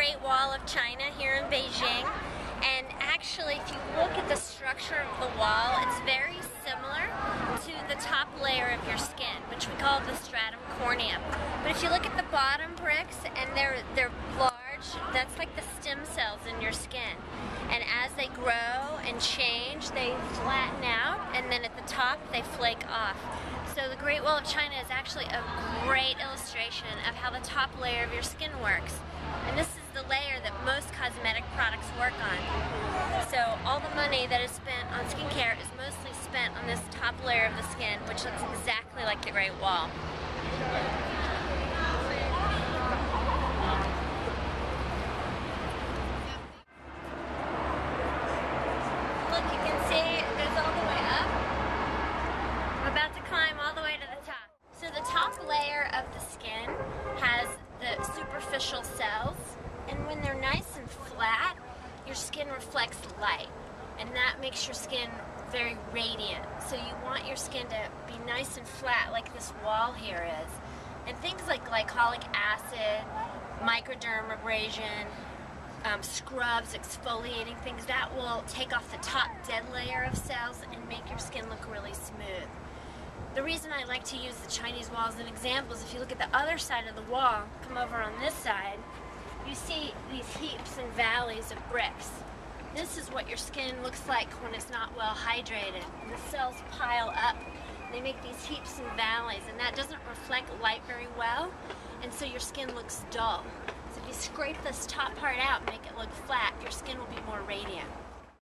Great Wall of China here in Beijing. And actually, if you look at the structure of the wall, it's very similar to the top layer of your skin, which we call the stratum corneum. But if you look at the bottom bricks, and they're they're large, that's like the stem cells in your skin. And as they grow and change, they flatten out, and then at the top, they flake off. So the Great Wall of China is actually a great illustration of how the top layer of your skin works. And this is layer that most cosmetic products work on. So all the money that is spent on skincare is mostly spent on this top layer of the skin, which looks exactly like the Great Wall. Look, you can see it all the way up. I'm about to climb all the way to the top. So the top layer of the skin has the superficial cells, and when they're nice and flat, your skin reflects light, and that makes your skin very radiant. So you want your skin to be nice and flat like this wall here is. And things like glycolic acid, microdermabrasion, um, scrubs, exfoliating things, that will take off the top dead layer of cells and make your skin look really smooth. The reason I like to use the Chinese wall as an example is if you look at the other side of the wall, come over on this side, you see these heaps and valleys of bricks. This is what your skin looks like when it's not well hydrated. The cells pile up. They make these heaps and valleys, and that doesn't reflect light very well, and so your skin looks dull. So if you scrape this top part out and make it look flat, your skin will be more radiant.